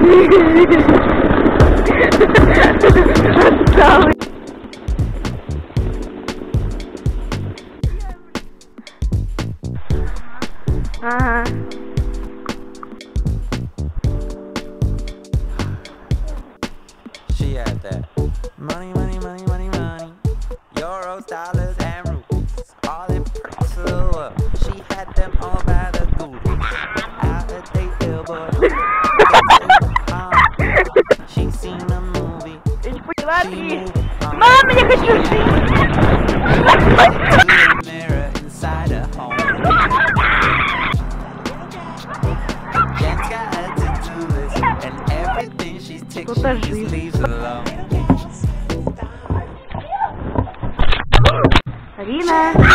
Uh-huh. Uh-huh. She had that money, money, money, money, money. Euros, dollars, and rupees. All in price the world. She had them all. moved on Мама, я хочу жить. to the mirror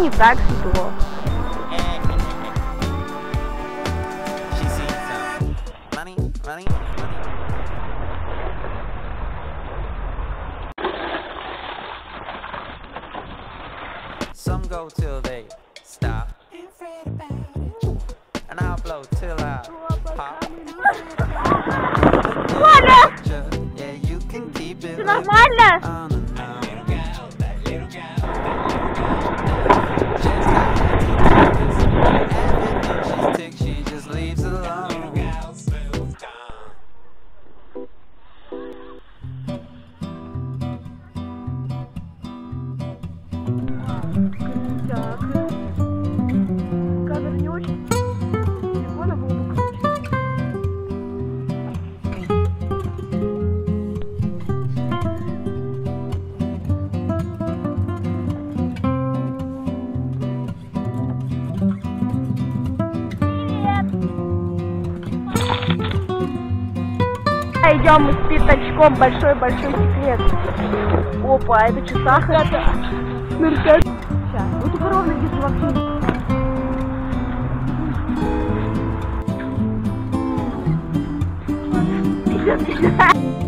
Не так светло. Money, money. Some go till they stop. And fret about it. And I'll blow till I pop. What? Yeah, you can keep it. Идем с пятачком, большой-большой секрет. Опа, а это что, сахар? Сейчас, вот у коровы где-то вообще. Yeah.